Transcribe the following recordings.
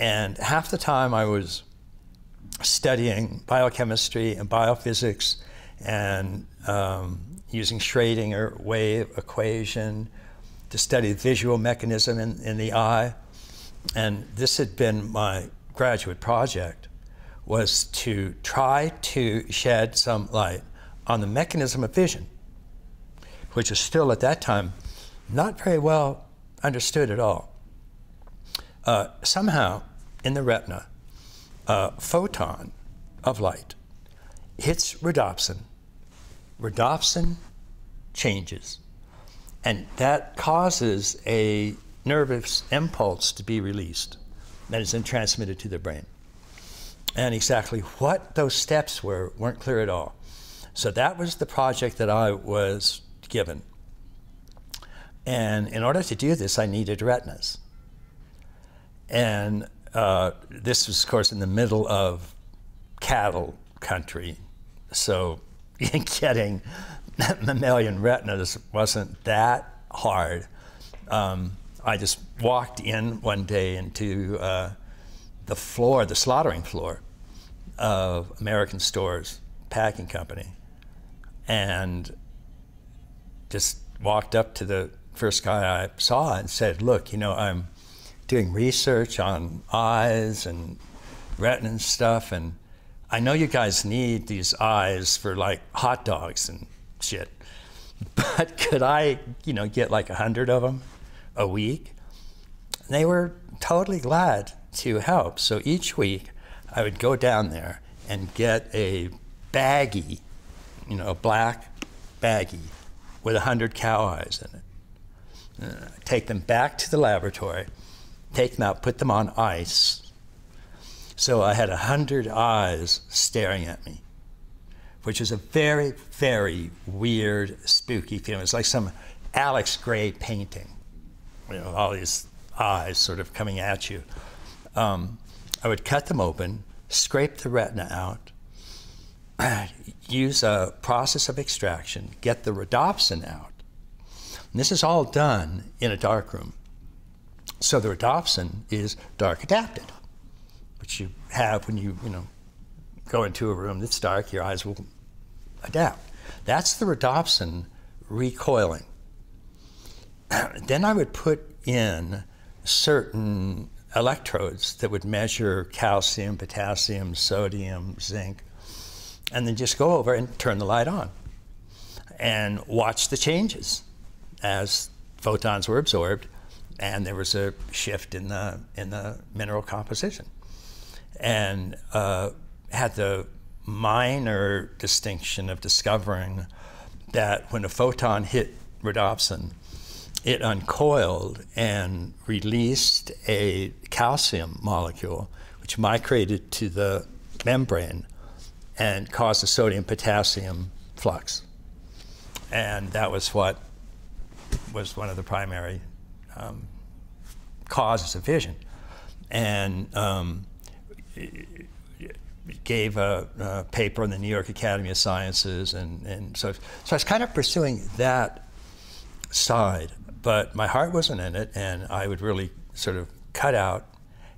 And half the time I was studying biochemistry and biophysics and um, using Schrodinger wave equation to study visual mechanism in, in the eye. And this had been my graduate project was to try to shed some light on the mechanism of vision, which was still at that time not very well understood at all. Uh, somehow, in the retina, a photon of light hits rhodopsin. Rhodopsin changes, and that causes a nervous impulse to be released that is then transmitted to the brain. And exactly what those steps were weren't clear at all. So that was the project that I was given. And in order to do this, I needed retinas. And uh, this was, of course, in the middle of cattle country. So getting mammalian retinas wasn't that hard. Um, I just walked in one day into uh, the floor, the slaughtering floor of American Stores Packing Company, and just walked up to the first guy I saw and said, "Look, you know, I'm doing research on eyes and retina and stuff, and I know you guys need these eyes for like hot dogs and shit, but could I, you know, get like a hundred of them a week?" And they were totally glad to help. So each week, I would go down there and get a baggie, you know, a black baggie with a hundred cow eyes in it. Uh, take them back to the laboratory, take them out, put them on ice. So I had a hundred eyes staring at me, which is a very, very weird, spooky feeling. It's like some Alex Grey painting, you know, all these eyes sort of coming at you um, I would cut them open, scrape the retina out, use a process of extraction, get the rhodopsin out. And this is all done in a dark room. So the rhodopsin is dark adapted, which you have when you, you know, go into a room that's dark, your eyes will adapt. That's the rhodopsin recoiling. then I would put in certain electrodes that would measure calcium, potassium, sodium, zinc, and then just go over and turn the light on and watch the changes as photons were absorbed and there was a shift in the, in the mineral composition. And uh, had the minor distinction of discovering that when a photon hit rhodopsin, it uncoiled and released a calcium molecule, which migrated to the membrane and caused a sodium potassium flux. And that was what was one of the primary um, causes of vision. And um, gave a, a, paper in the New York Academy of Sciences. And, and so, so I was kind of pursuing that side but my heart wasn't in it, and I would really sort of cut out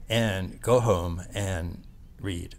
and go home and read.